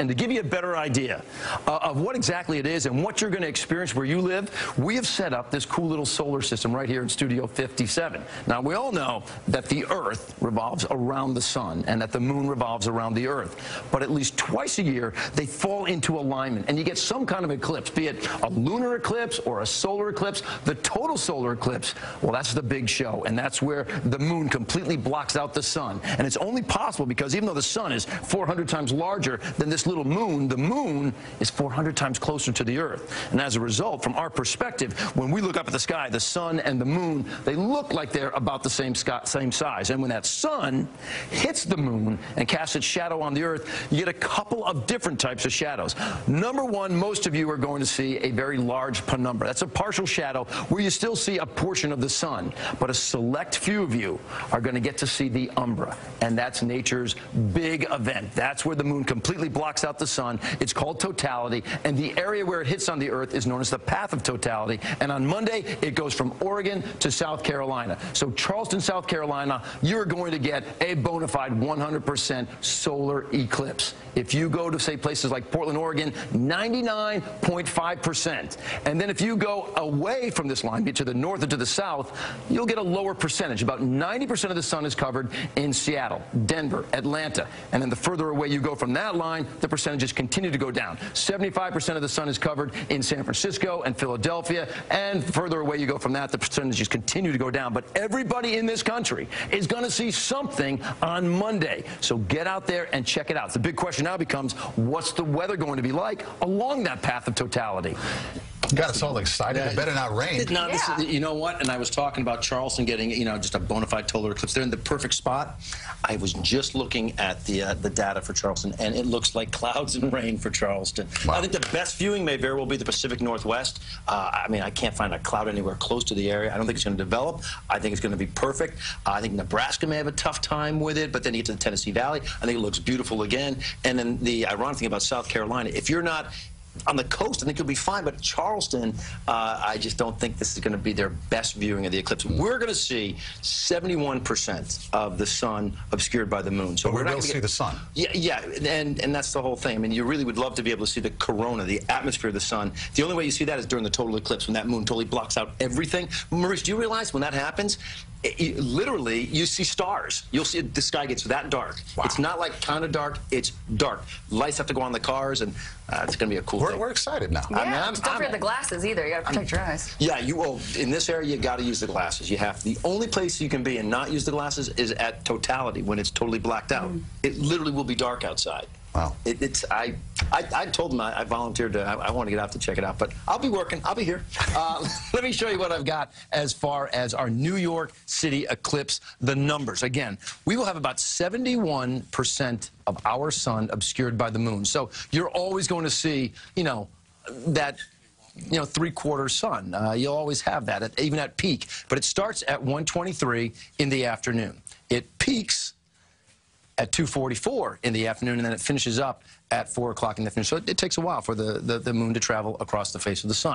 And to give you a better idea uh, of what exactly it is and what you're going to experience where you live, we have set up this cool little solar system right here in Studio 57. Now, we all know that the Earth revolves around the sun and that the moon revolves around the Earth. But at least twice a year, they fall into alignment and you get some kind of eclipse, be it a lunar eclipse or a solar eclipse. The total solar eclipse, well, that's the big show. And that's where the moon completely blocks out the sun. And it's only possible because even though the sun is 400 times larger than this little moon, the moon is 400 times closer to the Earth. And as a result, from our perspective, when we look up at the sky, the sun and the moon, they look like they're about the same, same size. And when that sun hits the moon and casts its shadow on the Earth, you get a couple of different types of shadows. Number one, most of you are going to see a very large penumbra. That's a partial shadow where you still see a portion of the sun. But a select few of you are going to get to see the umbra. And that's nature's big event. That's where the moon completely blocks out the sun. It's called totality. And the area where it hits on the Earth is known as the path of totality. And on Monday, it goes from Oregon to South Carolina. So Charleston, South Carolina, you're going to get a bona fide 100% solar eclipse. If you go to, say, places like Portland, Oregon, 99.5%. And then if you go away from this line, be to the north or to the south, you'll get a lower percentage. About 90% of the sun is covered in Seattle, Denver, Atlanta. And then the further away you go from that line, the percentages continue to go down. 75% of the sun is covered in San Francisco and Philadelphia. And further away you go from that, the percentages continue to go down. But everybody in this country is going to see something on Monday. So get out there and check it out. The big question now becomes, what's the weather going to be like along that path of totality? Got us all excited. It better not rain. No, yeah. this, you know what? And I was talking about Charleston getting, you know, just a bona fide total eclipse. They're in the perfect spot. I was just looking at the uh, the data for Charleston, and it looks like clouds and rain for Charleston. Wow. I think the best viewing may very well be the Pacific Northwest. Uh, I mean, I can't find a cloud anywhere close to the area. I don't think it's going to develop. I think it's going to be perfect. Uh, I think Nebraska may have a tough time with it, but then you get to the Tennessee Valley. I think it looks beautiful again. And then the ironic thing about South Carolina, if you're not on the coast, I think you'll be fine. But Charleston, uh, I just don't think this is going to be their best viewing of the eclipse. We're going to see 71% of the sun obscured by the moon. So but we're, not going to see the sun. Yeah, yeah, and and that's the whole thing. I mean, you really would love to be able to see the corona, the atmosphere of the sun. The only way you see that is during the total eclipse, when that moon totally blocks out everything. Maurice, do you realize when that happens, it, literally, you see stars. You'll see the sky gets that dark. Wow. It's not like kind of dark. It's dark. Lights have to go on the cars, and uh, it's going to be a cool we're, thing. We're excited now. Yeah, I mean, I'm, don't I'm, forget the glasses either. You got to protect your eyes. Yeah, you will. In this area, you got to use the glasses. You have. The only place you can be and not use the glasses is at totality when it's totally blacked out. Mm. It literally will be dark outside. Wow. It, it's I, I, I told them I, I volunteered to. I, I, want to get out to check it out, but I'll be working. I'll be here. Uh, let me show you what I've got as far as our New York City eclipse. The numbers again. We will have about 71 percent of our sun obscured by the moon. So you're always going to see, you know, that you know, three-quarter sun. Uh, you'll always have that, at, even at peak. But it starts at 1:23 in the afternoon. It peaks at 2.44 in the afternoon, and then it finishes up at 4 o'clock in the afternoon. So it, it takes a while for the, the, the moon to travel across the face of the sun.